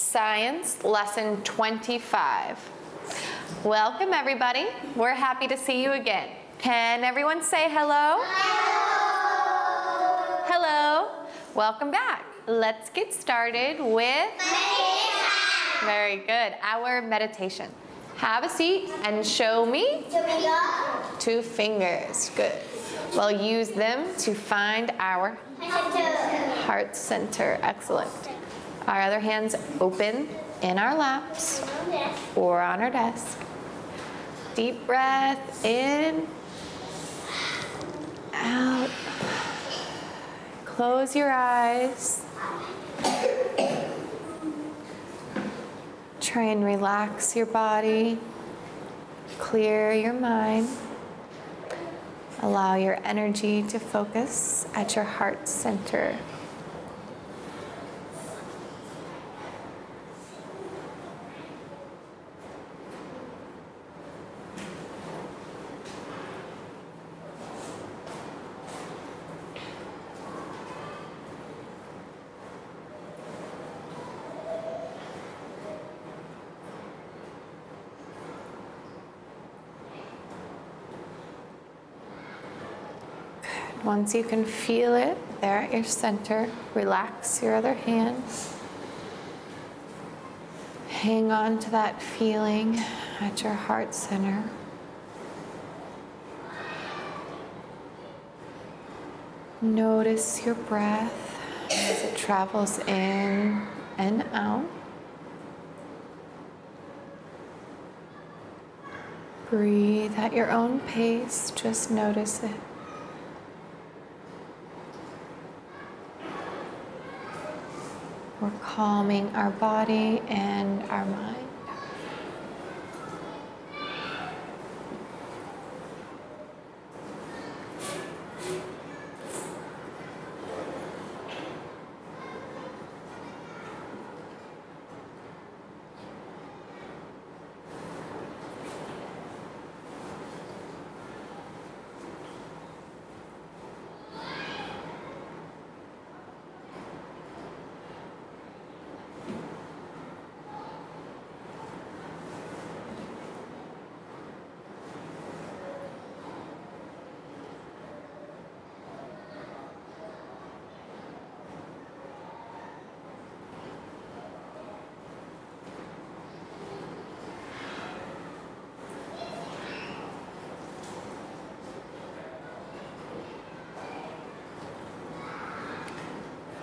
Science Lesson 25. Welcome everybody. We're happy to see you again. Can everyone say hello? Hello. Hello. Welcome back. Let's get started with meditation. Very good. Our meditation. Have a seat and show me two fingers. Good. We'll use them to find our heart center. Excellent. Our other hands open in our laps or on our desk. Deep breath in, out. Close your eyes. Try and relax your body, clear your mind. Allow your energy to focus at your heart center. Once you can feel it there at your center, relax your other hand. Hang on to that feeling at your heart center. Notice your breath as it travels in and out. Breathe at your own pace, just notice it. We're calming our body and our mind.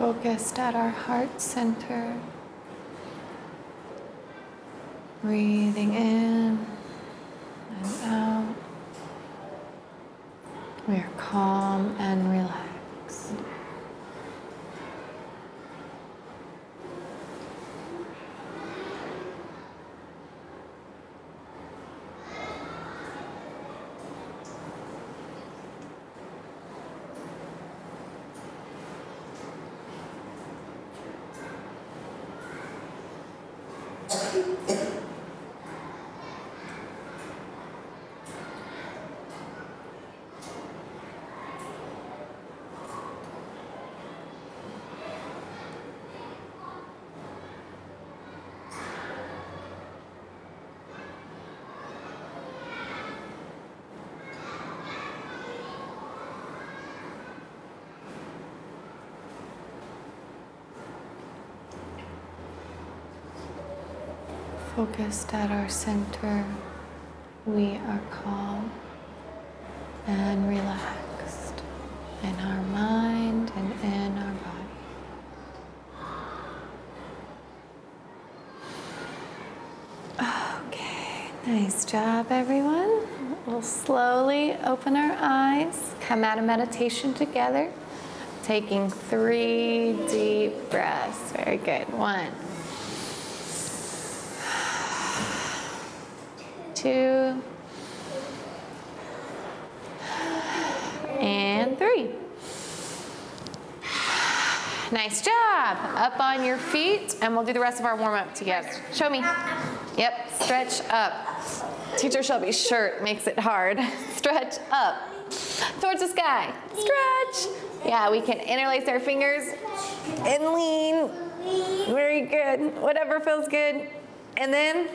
Focused at our heart center. Breathing in and out. We are calm and relaxed. Focused at our center, we are calm and relaxed in our mind and in our body. Okay, nice job, everyone. We'll slowly open our eyes, come out of meditation together, taking three deep breaths. Very good. One. Two, and three. Nice job. Up on your feet, and we'll do the rest of our warm-up together. Show me. Yep, stretch up. Teacher Shelby's shirt makes it hard. Stretch up. Towards the sky. Stretch. Yeah, we can interlace our fingers and lean Very good. Whatever feels good. And then,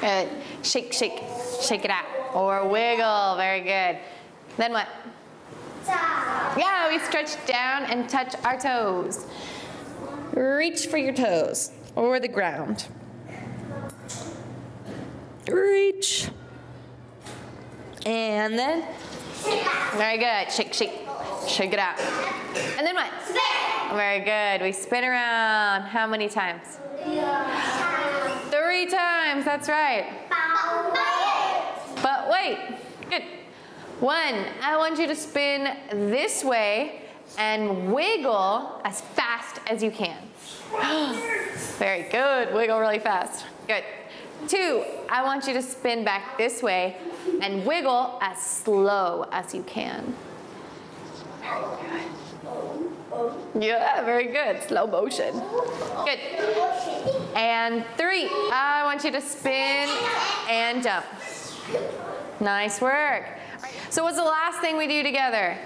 good. Shake, shake, shake it out. Or wiggle. Very good. Then what? Yeah, we stretch down and touch our toes. Reach for your toes or the ground. Reach. And then, very good. Shake, shake, shake it out. And then what? Very good. We spin around. How many times? Three times. That's right. But wait. Good. One, I want you to spin this way and wiggle as fast as you can. Very good. Wiggle really fast. Good. Two, I want you to spin back this way and wiggle as slow as you can. Very good. Oh. Yeah, very good. Slow motion. Good. And three, I want you to spin and jump. Nice work. So what's the last thing we do together?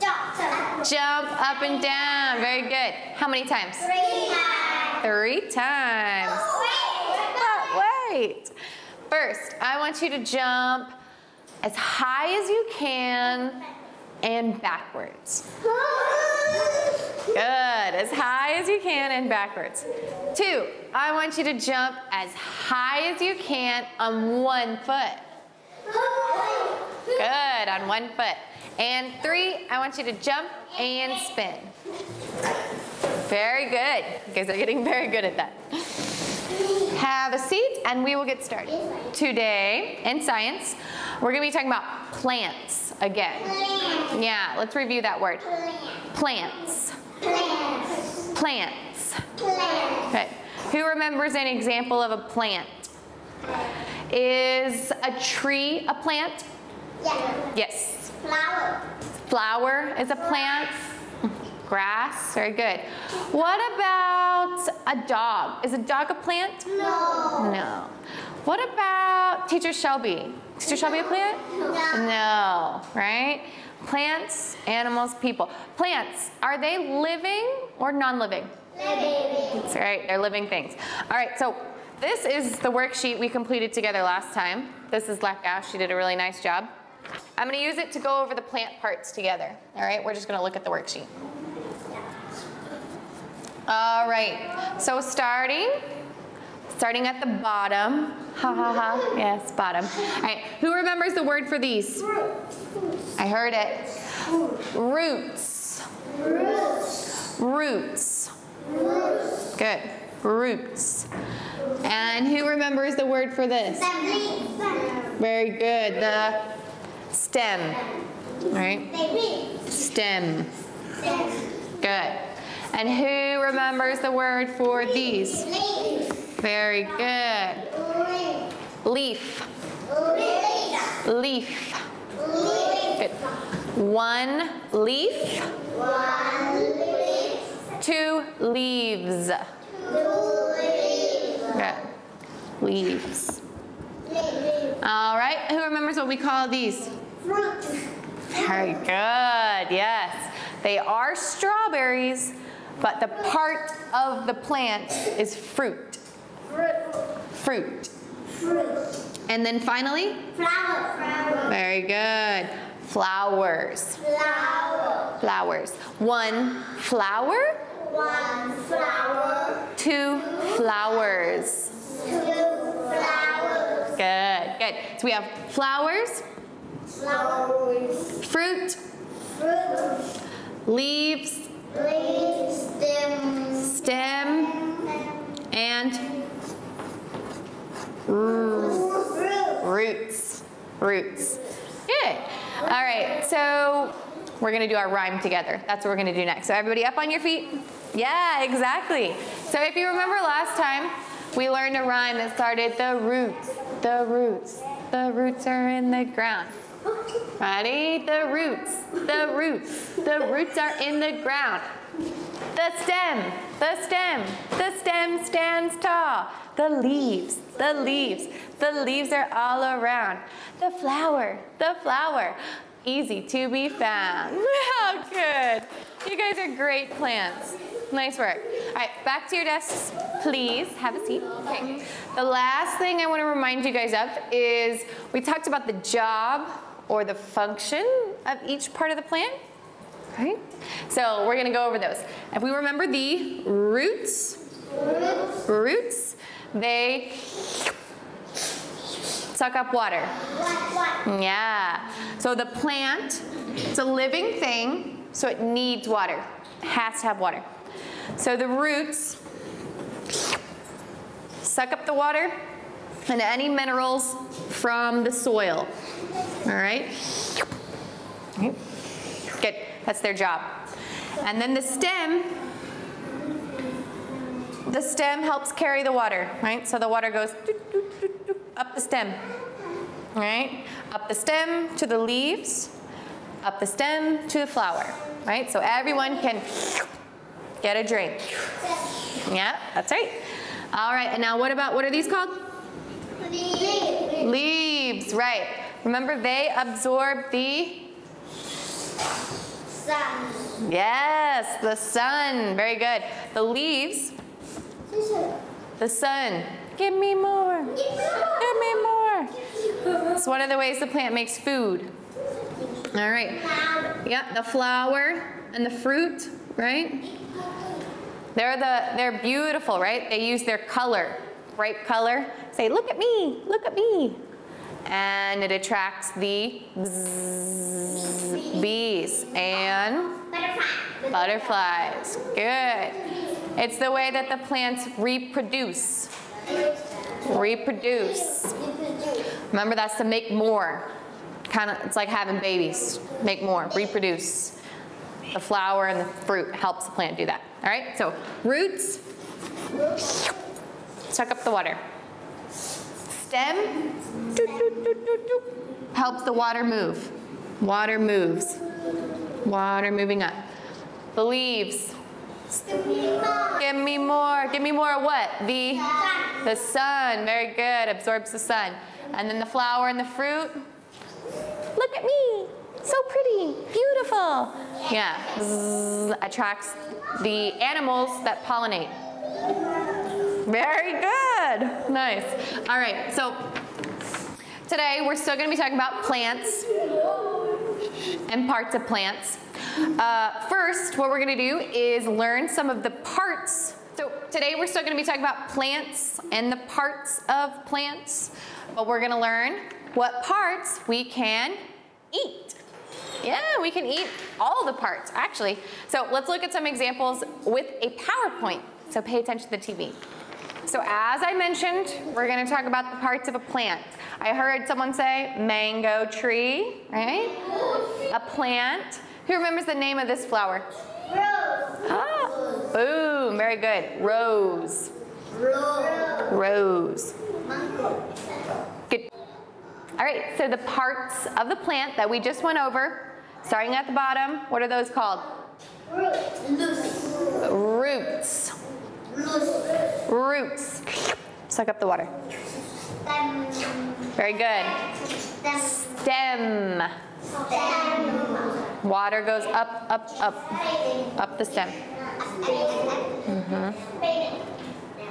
Jump. Jump up and down. Very good. How many times? Three times. Three times. But wait. First, I want you to jump as high as you can and backwards. Good. As high as you can and backwards. Two, I want you to jump as high as you can on one foot. Good, on one foot. And three, I want you to jump and spin. Very good. You guys are getting very good at that. Have a seat and we will get started. Today in science, we're gonna be talking about plants again. Yeah, let's review that word. Plants. Plants. Plants. Plants. Good. Who remembers an example of a plant? Is a tree a plant? Yeah. Yes. Flower. Flower is a plant. Grass, very good. What about a dog? Is a dog a plant? No. No. What about Teacher Shelby? Teacher Shelby a plant? No. No, right? Plants, animals, people. Plants, are they living or non-living? Living. That's right, they're living things. All right, so this is the worksheet we completed together last time. This is Leka, she did a really nice job. I'm gonna use it to go over the plant parts together. All right, we're just gonna look at the worksheet. All right, so starting, starting at the bottom. Ha ha ha, yes, bottom. All right, who remembers the word for these? I heard it. Roots. Roots. Roots. Roots. Good. Roots. And who remembers the word for this? Very good. The stem. All right. Stem. Good. And who remembers the word for these? Very good. Leaf. Leaf. Good. One leaf, One leaf. two leaves. Two leaves. Good. Leaves. Leaves. All right. Who remembers what we call these? Fruit. Very good, yes. They are strawberries, but the part of the plant is fruit. Fruit. Fruit. And then finally, Flower. Flower. very good, flowers. Flower. Flowers. One flower, One flower. two flowers. Two flowers. Good, good. So we have flowers, Flowers. fruit, Fruit. leaves, Leaves. Stem. stem, and Fruit. Roots. Roots. Good. All right, so we're gonna do our rhyme together. That's what we're gonna do next. So everybody up on your feet? Yeah, exactly. So if you remember last time, we learned a rhyme that started the roots, the roots, the roots are in the ground. Ready? The roots, the roots, the roots are in the ground. The stem, the stem, the stem stands tall. The leaves, the leaves, the leaves are all around. The flower, the flower, easy to be found. How good. You guys are great plants. Nice work. All right, back to your desks, please. Have a seat. Okay. The last thing I want to remind you guys of is we talked about the job or the function of each part of the plant. So we're going to go over those. If we remember the roots, roots, they suck up water. Yeah. So the plant, it's a living thing, so it needs water. It has to have water. So the roots suck up the water and any minerals from the soil. All right? Good. That's their job. And then the stem, the stem helps carry the water, right? So the water goes up the stem, right? Up the stem to the leaves, up the stem to the flower, right? So everyone can get a drink. Yeah, that's right. All right, and now what about, what are these called? Leaves. Leaves, right. Remember they absorb the, Sun. yes, the sun. Very good. The leaves, the sun. Give me more. Give me more. It's one of the ways the plant makes food. All right. Yeah, the flower and the fruit, right? They're the they're beautiful, right? They use their color, bright color. Say, look at me, look at me. And it attracts the bees and butterflies. Good. It's the way that the plants reproduce. Reproduce. Remember, that's to make more. Kind of, it's like having babies. Make more, reproduce. The flower and the fruit helps the plant do that. All right, so roots, suck up the water. Stem, doot, doot, doot, helps the water move. Water moves. Water moving up. The leaves, give me more. Give me more of what? The, the sun. Very good. Absorbs the sun. And then the flower and the fruit. Look at me. So pretty. Beautiful. Yeah. Zzz, attracts the animals that pollinate. Very good. Nice. All right. So today we're still going to be talking about plants and parts of plants. Uh, first, what we're going to do is learn some of the parts. So today we're still going to be talking about plants and the parts of plants, but we're going to learn what parts we can eat. Yeah, we can eat all the parts, actually. So let's look at some examples with a PowerPoint. So pay attention to the TV. So as I mentioned, we're gonna talk about the parts of a plant. I heard someone say mango tree, right? A plant. Who remembers the name of this flower? Rose. Ah, boom, very good. Rose, rose. Good. All right, so the parts of the plant that we just went over, starting at the bottom, what are those called? Roots. Roots. Suck up the water. Very good. Stem. Water goes up, up, up, up the stem. Mhm.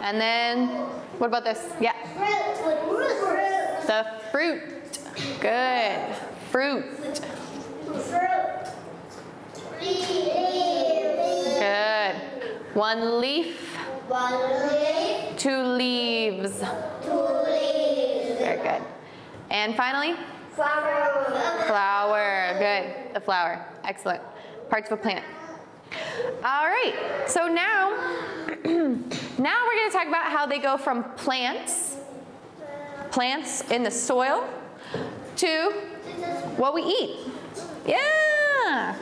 And then, what about this? Yeah, the fruit. Good. Fruit. Good. One leaf, two leaves. Very good. And finally, Flower. flower. Good. The flower. Excellent. Parts of a plant. All right. So now, now we're going to talk about how they go from plants, plants in the soil, to what we eat. Yeah.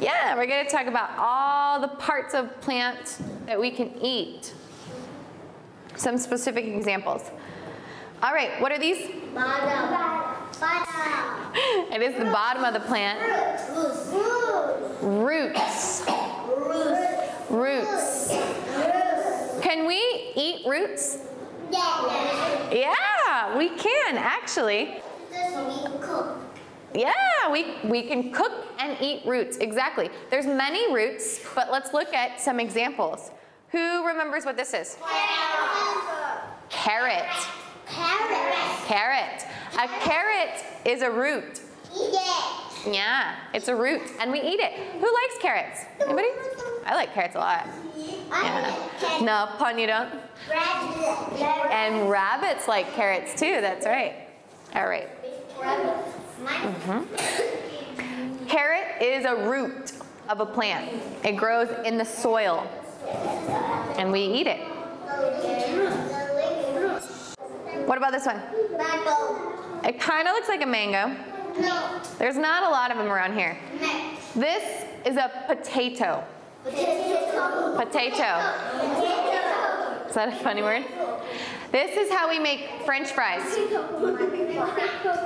Yeah, we're going to talk about all the parts of plants that we can eat. Some specific examples. All right, what are these? It is the bottom of the plant. Roots. Roots. Roots. Can we eat roots? Yeah. Yeah, we can actually. Yeah, we, we can cook and eat roots, exactly. There's many roots, but let's look at some examples. Who remembers what this is? Carrot. Carrot. Carrot. A carrot is a root. Eat it. Yeah, it's a root, and we eat it. Who likes carrots? Anybody? I like carrots a lot. Yeah. No, pun you don't. And rabbits like carrots too, that's right. All right. Mm-hmm. Carrot is a root of a plant. It grows in the soil, and we eat it. What about this one? Mango. It kind of looks like a mango. No. There's not a lot of them around here. This is a potato. Potato. Potato. Is that a funny word? This is how we make french fries.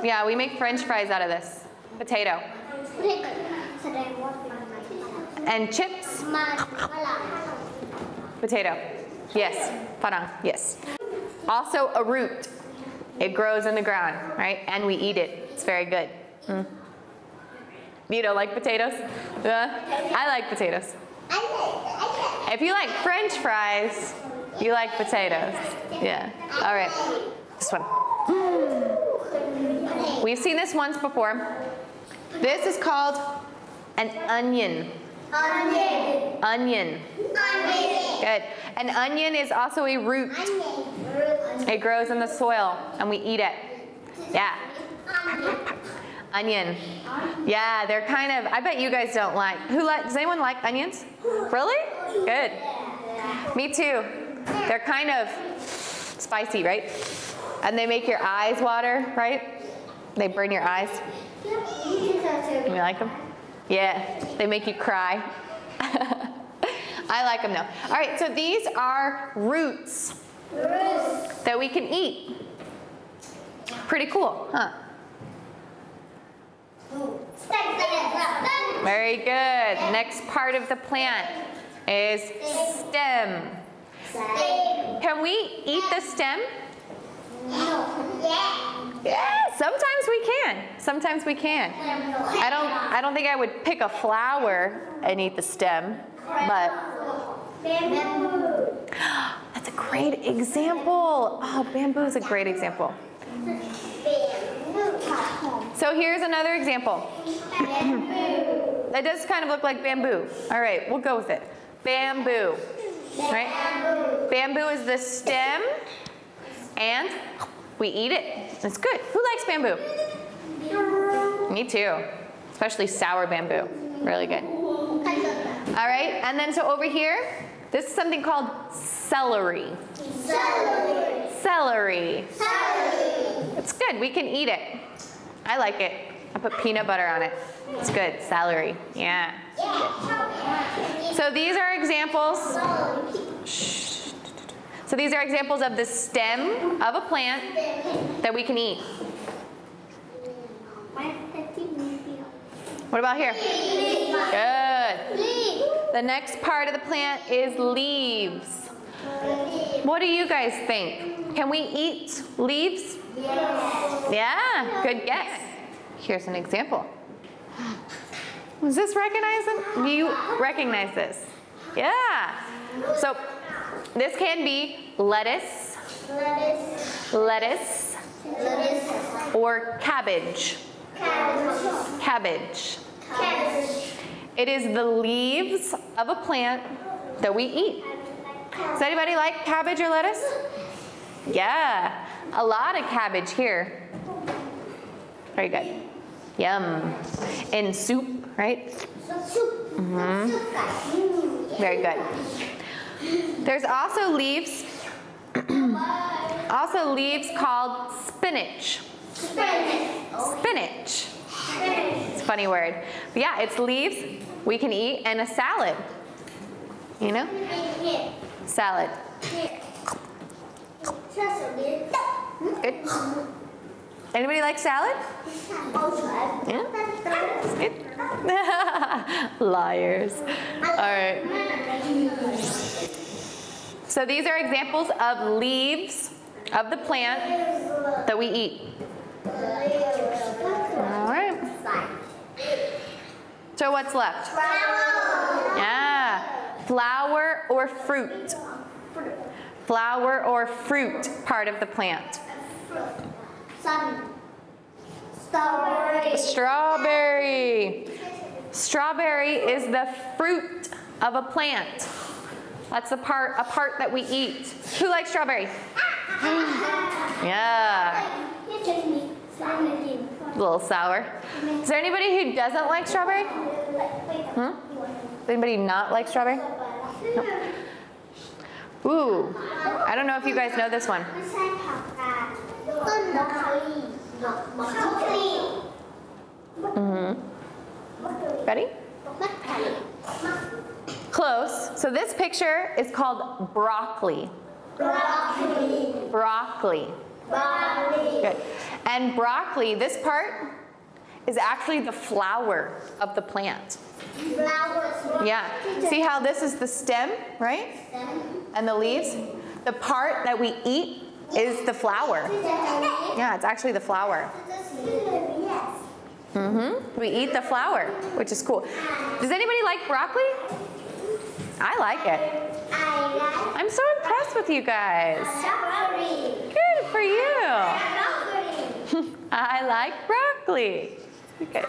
Yeah, we make french fries out of this. Potato. And chips, potato. Yes, parang, yes. Also a root. It grows in the ground, right? And we eat it. It's very good. Mm. You don't like potatoes? Yeah? I like potatoes. If you like french fries, you like potatoes. Yeah. All right. This one. We've seen this once before. This is called an onion. Onion. Onion. Onion. Good. An onion is also a root. Onion. It grows in the soil and we eat it. Yeah. Onion. Yeah, they're kind of, I bet you guys don't like, who like, does anyone like onions? Really? Good. Me too. They're kind of spicy, right? And they make your eyes water, right? They burn your eyes. You like them? Yeah, they make you cry. I like them though. All right, so these are roots that we can eat. Pretty cool, huh? Very good. Next part of the plant is stem. Can we eat the stem? Yeah, sometimes we can. Sometimes we can. I don't I don't think I would pick a flower and eat the stem, but bamboo. that's a great example. Oh, bamboo is a great example. So here's another example. That does kind of look like bamboo. All right, we'll go with it. Bamboo, right? Bamboo is the stem, and we eat it. It's good. Who likes bamboo? Me too, especially sour bamboo. Really good. All right, and then so over here, this is something called celery. Celery. Celery. Celery. It's good. We can eat it. I like it. I put peanut butter on it. It's good. Celery. Yeah. So these are examples. Shh. So these are examples of the stem of a plant that we can eat. What about here? Good. The next part of the plant is leaves. What do you guys think? Can we eat leaves? Yeah, good guess. Here's an example. Was this recognized? Do you recognize this? Yeah. So this can be lettuce, lettuce, Lettuce. or cabbage. Cabbage. It is the leaves of a plant that we eat. Does anybody like cabbage or lettuce? Yeah, a lot of cabbage here. Very good. Yum. In soup, right? Mm-hmm. Very good. There's also leaves, also leaves called spinach. Spinach. Spinach. It's a funny word. But yeah, it's leaves we can eat and a salad. You know? Salad. Good. Anybody like salad? Yeah? It's good. Liars. All right. So these are examples of leaves of the plant that we eat. All right. So what's left? Flower. Yeah. Flower or fruit? Flower or fruit part of the plant? Sun. Strawberry. Strawberry. Strawberry is the fruit of a plant. That's the part, a part that we eat. Who likes strawberry? Yeah. A little sour. Is there anybody who doesn't like strawberry? Hmm? Anybody not like strawberry? Ooh, I don't know if you guys know this one. Mhm. Ready? Close. So this picture is called broccoli. Broccoli. Broccoli. Broccoli. Good. And broccoli, this part is actually the flower of the plant. Flowers. Yeah. See how this is the stem, right? Stem. And the leaves? The part that we eat is the flower. Yeah, it's actually the flower. yes hmm We eat the flower, which is cool. Does anybody like broccoli? I like it. I I'm so impressed with you guys. Good for you. I like broccoli. Okay.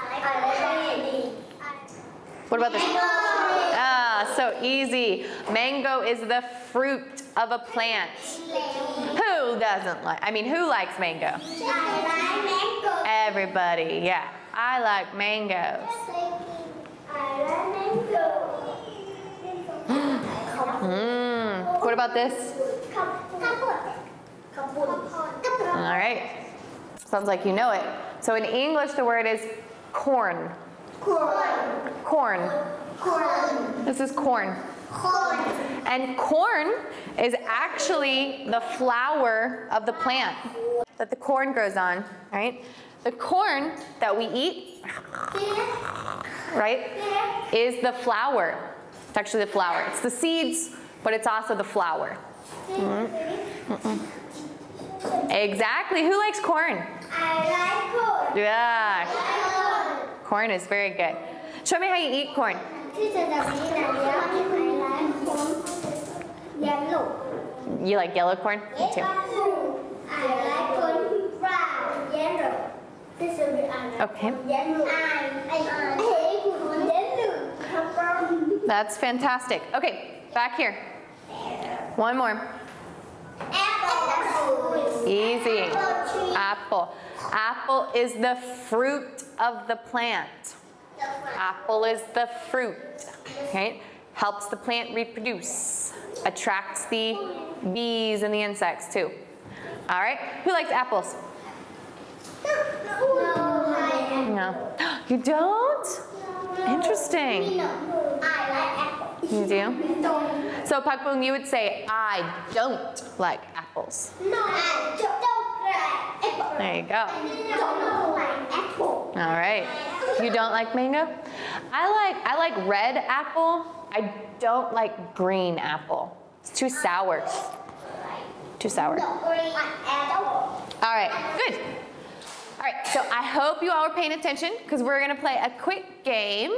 What about this? Ah, so easy. Mango is the fruit of a plant. Who doesn't like, I mean, who likes mango? Everybody, yeah. I like mangoes. Mmm. What about this? All right. Sounds like you know it. So in English, the word is corn. Corn. Corn. Corn. This is corn. Corn. And corn is actually the flower of the plant that the corn grows on, right? The corn that we eat, right, is the flower. It's actually the flower. It's the seeds, but it's also the flower. Mm. Mm. Exactly. Who likes corn? I like corn. Yeah. Corn is very good. Show me how you eat corn. Yellow. You like yellow corn? Me too. I like corn brown, yellow. Okay. That's fantastic. Okay, back here. One more. Easy. Apple. Apple. Is the fruit of the plant. Apple is the fruit. Right? Helps the plant reproduce. Attracts the bees and the insects too. All right. Who likes apples? no. You don't? Interesting. You do? So Pak Bung, you would say, I don't like apples. no I don't There you go. don't like apple All right. You don't like mango? I like I like red apple. I don't like green apple. It's too sour. Too sour. don't like apple All right. Good. All right. So I hope you all are paying attention because we're gonna play a quick game.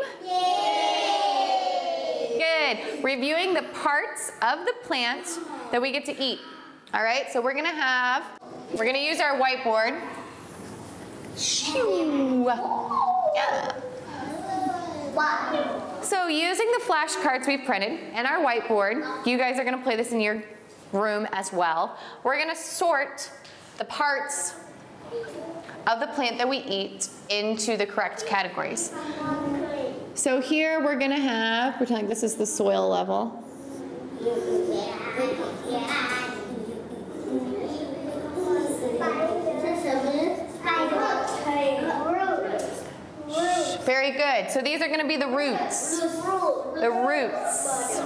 Good. Reviewing the parts of the plant that we get to eat. All right. So we're gonna have we're gonna use our whiteboard. Shoo. Yeah. So using the flashcards we've printed and our whiteboard, you guys are gonna play this in your room as well. We're gonna sort the parts of the plant that we eat into the correct categories. So here we're gonna have, pretend like this is the soil level. Very good. So these are gonna be the roots. The roots.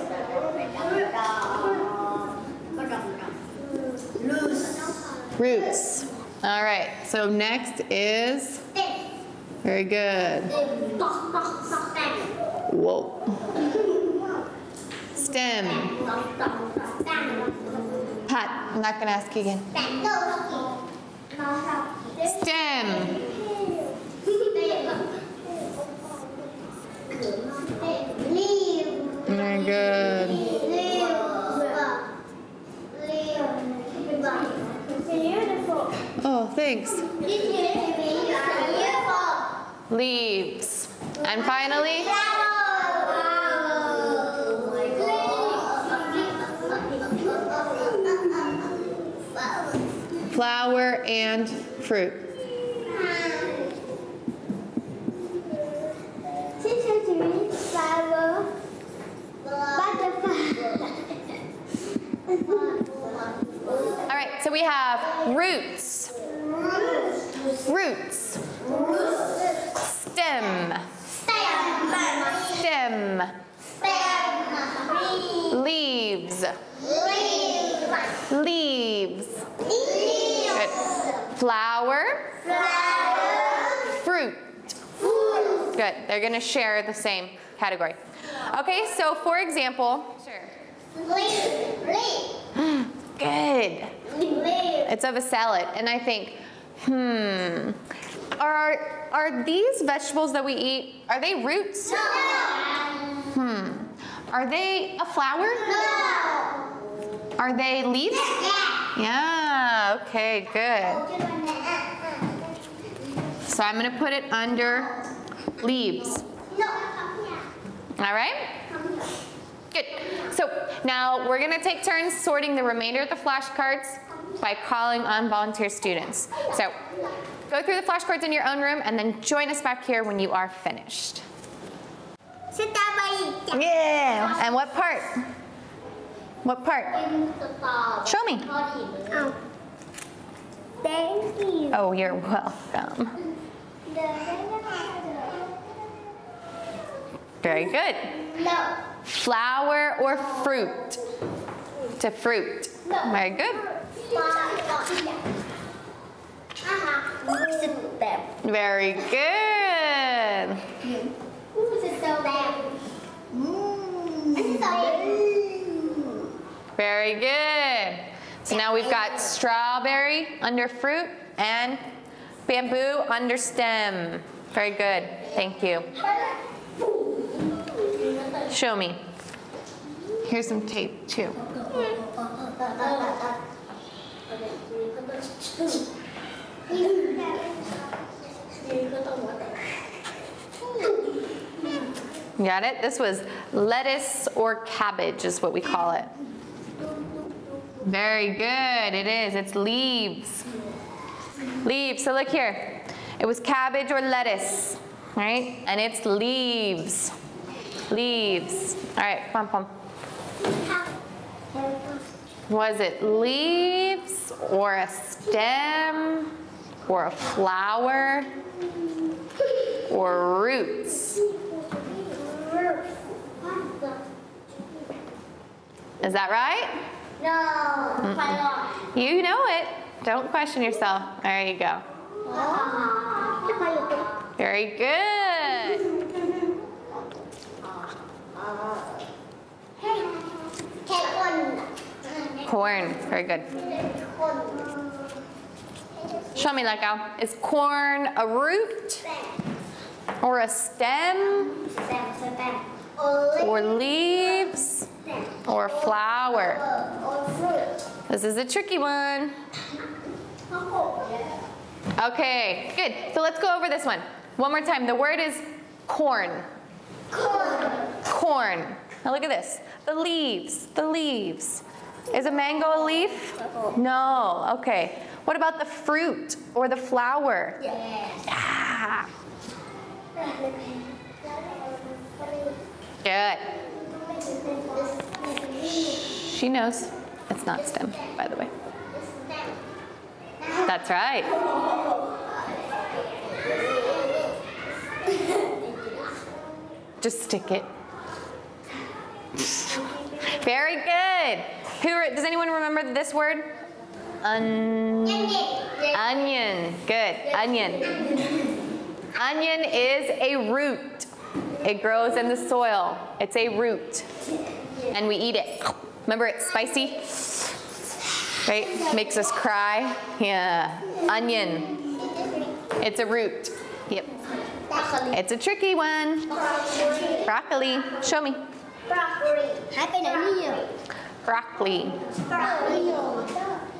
Roots. All right. So next is, very good. Whoa. Stem. Pat, I'm not going to ask you again. STEM. Very good. Oh, thanks. Leaves. And finally? Flower and fruit. All right, so we have roots, roots, stem, stem, leaves, leaves, Good. Flower, fruit. Good, they're gonna share the same category. Okay, so for example, good. It's of a salad, and I think, hmm, are are these vegetables that we eat? Are they roots? No. Hmm. Are they a flower? Are they leaves? Yeah. Okay. Good. So I'm gonna put it under leaves. All right. Good. So now we're going to take turns sorting the remainder of the flashcards by calling on volunteer students. So go through the flashcards in your own room and then join us back here when you are finished. Yeah. And what part? What part? Show me. Thank you. Oh, you're welcome. Very good. No. Flower or fruit? To fruit. Very good. Very good. Very good. So now we've got strawberry under fruit and bamboo under stem. Very good. Thank you. Show me. Here's some tape too. Got it? This was lettuce or cabbage is what we call it. Very good. It is. It's leaves. Leaves. So look here. It was cabbage or lettuce, right? And it's leaves. Leaves. All right, pom pom. Was it leaves or a stem or a flower or roots? Is that right? No. You know it. Don't question yourself. There you go. Very good. Corn. Very good. Show me, Lekao. Is corn a root or a stem or leaves or flower? This is a tricky one. Okay, good. So let's go over this one. One more time. The word is corn. Corn. Now look at this. The leaves. The leaves. Is a mango a leaf? No. Okay. What about the fruit or the flower? Yeah. Good. She knows. It's not stem, by the way. That's right. Just stick it. Very good. Who does anyone remember this word? Un- onion. Good. Onion. Onion is a root. It grows in the soil. It's a root. And we eat it. Remember it's spicy? Right? Makes us cry. Yeah. Onion. It's a root. Yep. It's a tricky one. Broccoli. Show me. Broccoli. Broccoli.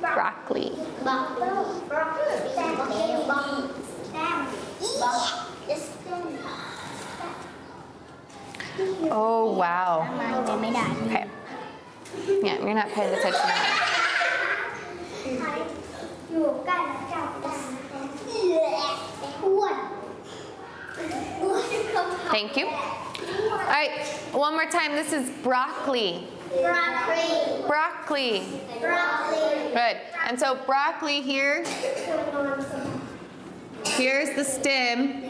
Broccoli. Broccoli. ปไหนเนี่ย Broccoli. Broccoli. Oh, wow. Okay. Yeah, you're not paying attention. Thank you. All right, one more time. This is broccoli. Broccoli. Broccoli. Broccoli. Good. And so broccoli here, here's the stem.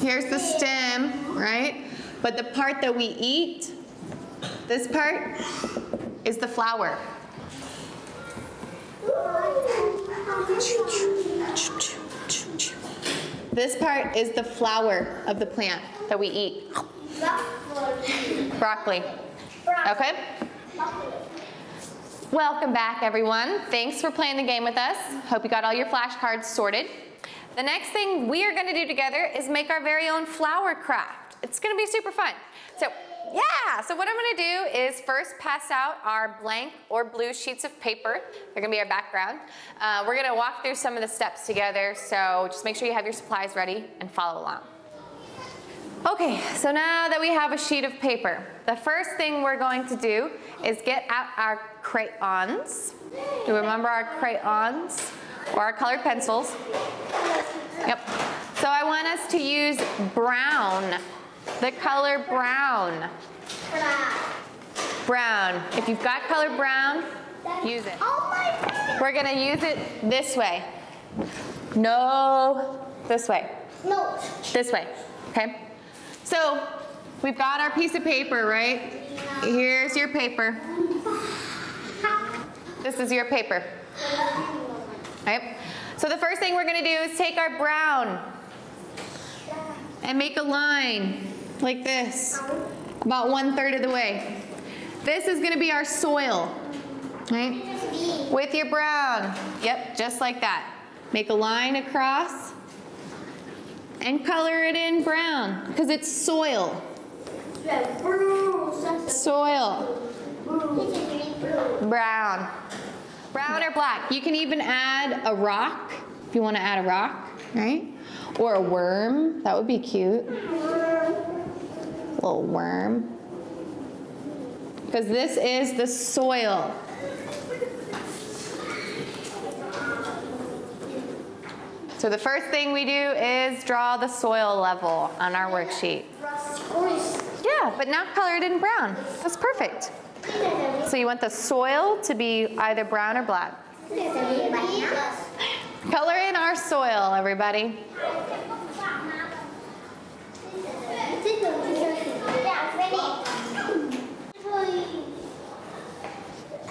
Here's the stem, right? But the part that we eat, this part, is the flower. This part is the flower of the plant that we eat. Broccoli. Okay? Welcome back, everyone. Thanks for playing the game with us. Hope you got all your flashcards sorted. The next thing we are gonna do together is make our very own flower craft. It's gonna be super fun. So, yeah, so what I'm gonna do is first pass out our blank or blue sheets of paper. They're gonna be our background. Uh, we're gonna walk through some of the steps together, so just make sure you have your supplies ready and follow along. Okay, so now that we have a sheet of paper, the first thing we're going to do is get out our crayons. Do you remember our crayons or our colored pencils? Yep. So I want us to use brown, the color brown. Brown. If you've got color brown, use it. Oh. We're gonna use it this way. No, this way. No. This way, okay? So we've got our piece of paper, right? Here's your paper. This is your paper, right? So the first thing we're gonna do is take our brown and make a line like this, about one third of the way. This is gonna be our soil, right? With your brown, yep, just like that. Make a line across and color it in brown because it's soil. Soil. Brown. Brown or black. You can even add a rock if you want to add a rock, right? Or a worm. That would be cute. Little worm. Because this is the soil. So the first thing we do is draw the soil level on our worksheet. Yeah, but now colored in brown. That's perfect. So you want the soil to be either brown or black. Color in our soil, everybody.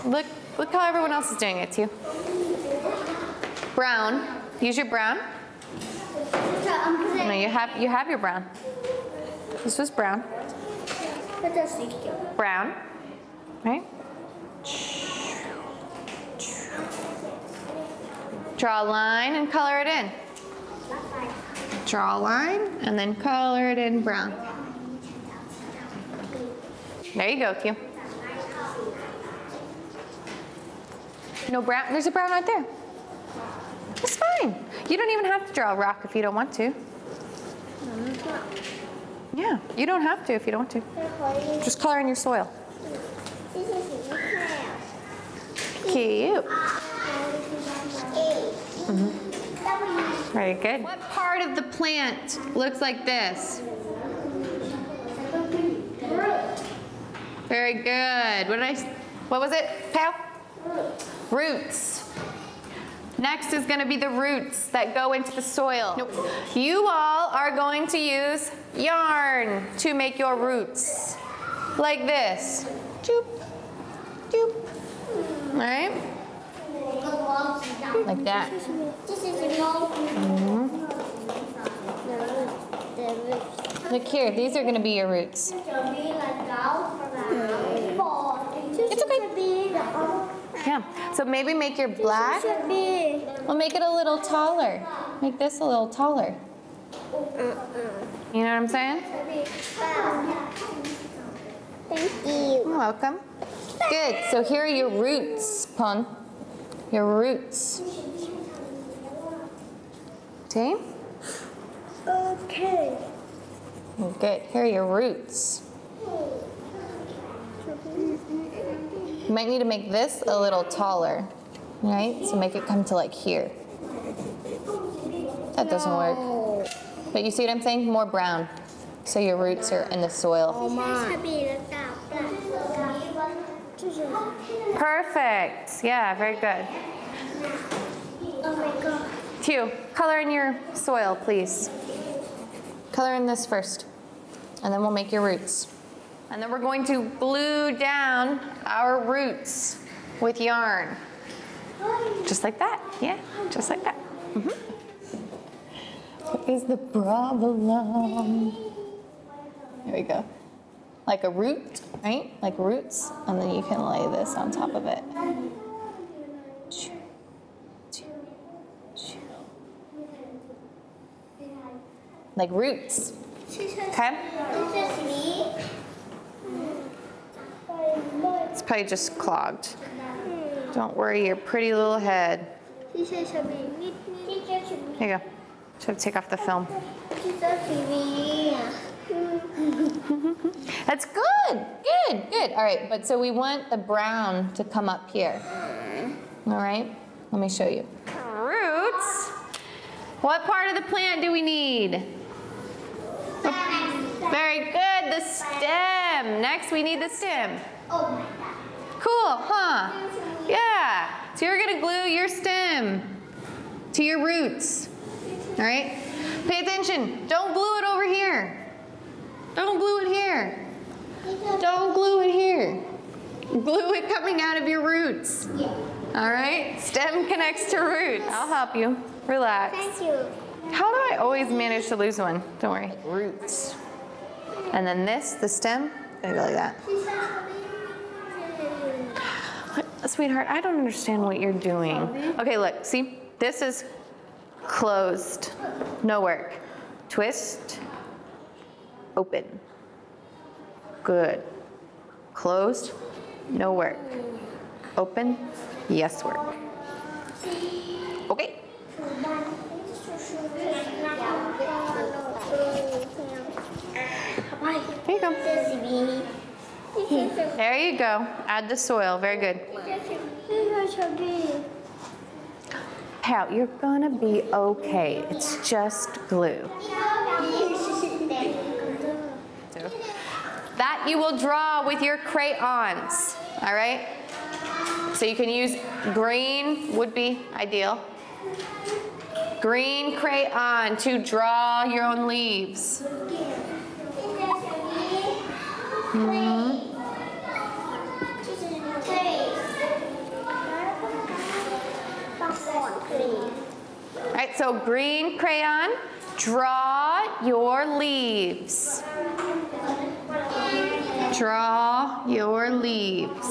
Look, look how everyone else is doing it too. Brown. Use your brown. No, you have you have your brown. This was brown. Brown. Right? Draw a line and color it in. Draw a line and then color it in brown. There you go, Q. No brown. There's a brown right there. It's fine. You don't even have to draw a rock if you don't want to. Yeah, you don't have to if you don't want to. Just color in your soil. Cute. Very good. What part of the plant looks like this? Very good. What did I? What was it, Pal? Roots. Next is going to be the roots that go into the soil. You all are going to use yarn to make your roots. Like this. Doop, doop. All right? Like that. Mm-hmm. Look here, these are going to be your roots. It's okay. Yeah. So maybe make your black. Well, make it a little taller. Make this a little taller. You know what I'm saying? Thank you. You're welcome. Good. So here are your roots, Pon your roots. Okay? Okay. Good. Here are your roots. You might need to make this a little taller, right? So make it come to like here. That doesn't work. But you see what I'm saying? More brown. So your roots are in the soil. Oh my. Perfect. Yeah, very good. Oh my god. Q, color in your soil, please. Color in this first, and then we'll make your roots. And then we're going to glue down our roots with yarn. Just like that. Yeah, just like that. Mhm. What is the problem? Here we go like a root, right? Like roots, and then you can lay this on top of it. Like roots, okay? It's probably just clogged. Don't worry your pretty little head. Here you go. So take off the film. That's good, good, good. All right, but so we want the brown to come up here. All right, let me show you. Roots. What part of the plant do we need? Very good, the stem. Next, we need the stem. Oh my God. Cool, huh? Yeah. So you're gonna glue your stem to your roots, all right? Pay attention, don't glue it over here. Don't glue it here. Don't glue it here. Glue it coming out of your roots. Yeah. All right, stem connects to root. I'll help you. Relax. Thank you. How do I always manage to lose one? Don't worry. Roots. And then this, the stem, gonna go like that. Sweetheart, I don't understand what you're doing. Okay, look, see? This is closed. No work. Twist, Open. Good. Closed. No work. Open. Yes work. Okay. There you go. There you go. Add the soil. Very good. Pout, you're gonna be okay. It's just glue. That you will draw with your crayons, all right? So you can use green would be ideal. Green crayon to draw your own leaves. Hmm. All right, so green crayon, draw your leaves. Draw your leaves.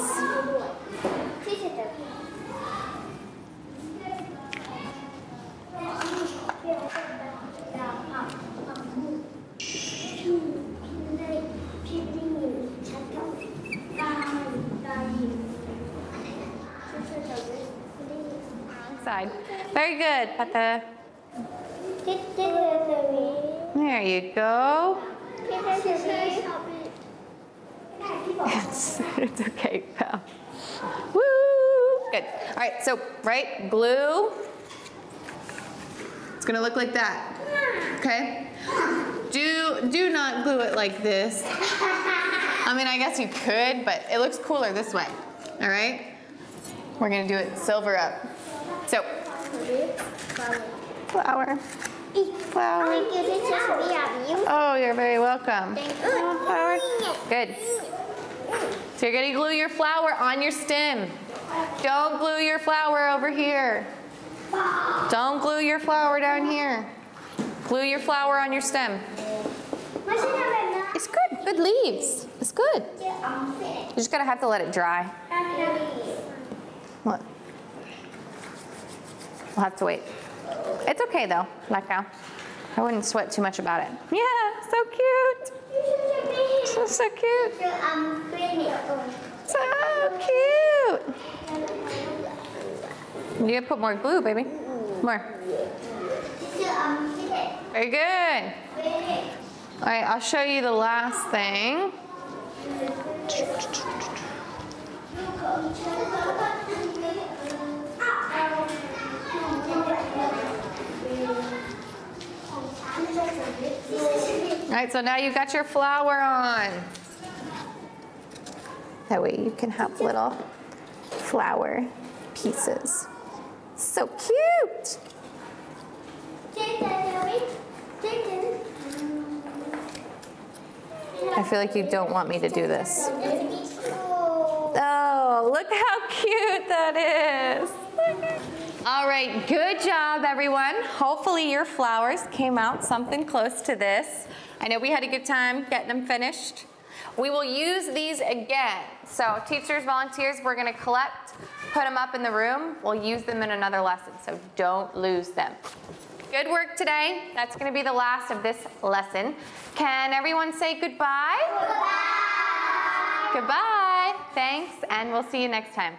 Side. Very good, Pata. There you go. It's, it's okay, pal. Woo! Good. All right, so, right, glue. It's gonna look like that. Okay? Do, do not glue it like this. I mean, I guess you could, but it looks cooler this way. All right? We're gonna do it silver up. So, flower, flower. Oh, you're very welcome. Flower. Good. So you're gonna glue your flower on your stem. Don't glue your flower over here. Don't glue your flower down here. Glue your flower on your stem. It's good. Good leaves. It's good. You just gotta have to let it dry. What? We'll have to wait. It's okay though, like now. I wouldn't sweat too much about it. Yeah, so cute. So, so cute. So cute. You gotta put more glue, baby. More. Very good. All right, I'll show you the last thing. All right, so now you've got your flower on. That way you can have little flower pieces. So cute. I feel like you don't want me to do this. Oh, look how cute that is. All right, good job, everyone. Hopefully your flowers came out something close to this. I know we had a good time getting them finished. We will use these again. So teachers, volunteers, we're gonna collect, put them up in the room. We'll use them in another lesson, so don't lose them. Good work today. That's gonna be the last of this lesson. Can everyone say goodbye? Goodbye. Goodbye. Thanks, and we'll see you next time.